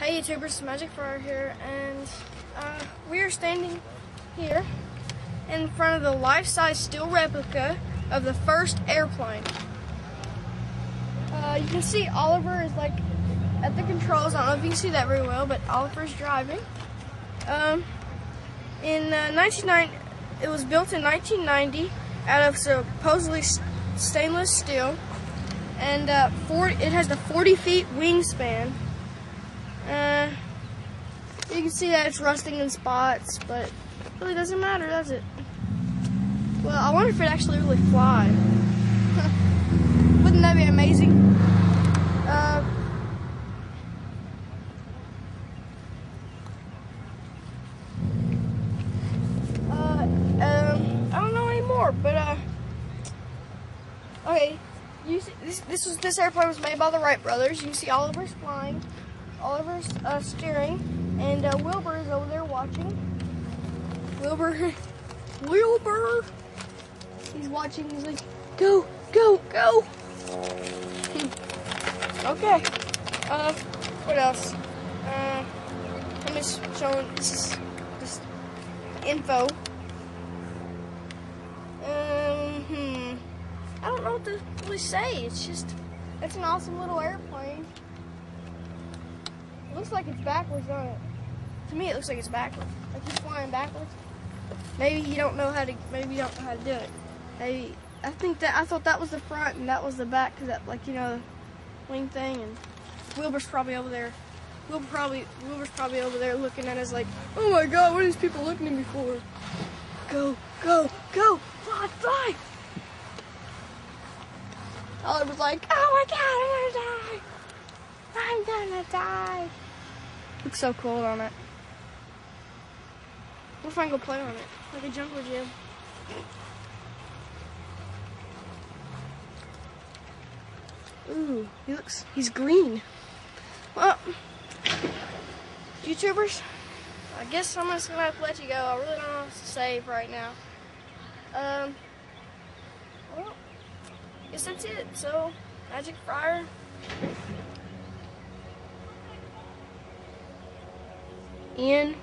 Hey YouTubers, Magic Fryer here, and uh, we are standing here in front of the life-size steel replica of the first airplane. Uh, you can see Oliver is like at the controls. I don't know if you can see that very well, but Oliver's driving. Um, in uh, 1990, it was built in 1990 out of supposedly stainless steel, and uh, four, it has a 40 feet wingspan. You can see that it's rusting in spots, but it really doesn't matter, does it? Well, I wonder if it actually really fly. Wouldn't that be amazing? Uh, uh, um, I don't know anymore, but uh, okay. You see, this this was this airplane was made by the Wright brothers. You see Oliver's flying. Oliver's uh, steering, and uh, Wilbur is over there watching. Wilbur, Wilbur, he's watching. He's like, go, go, go. okay. Uh, what else? Uh, I'm just showing this is just info. Um, hmm. I don't know what to really say. It's just, it's an awesome little airplane. Looks like it's backwards on it. To me, it looks like it's backwards. Like he's flying backwards. Maybe you don't know how to. Maybe you don't know how to do it. Maybe I think that I thought that was the front and that was the back because that, like you know, wing thing. And Wilbur's probably over there. Wilbur probably Wilbur's probably over there looking at us like, oh my God, what are these people looking at me for? Go, go, go, fly, fly! Oliver's like, oh my God, I'm gonna die. I'm gonna die. Looks so cool on it. What if I go play on it? Like a jungle gym. Ooh, he looks, he's green. Well, YouTubers, I guess I'm just gonna have to let you go. I really don't know what to say right now. Um, well, I guess that's it. So, Magic Fryer. In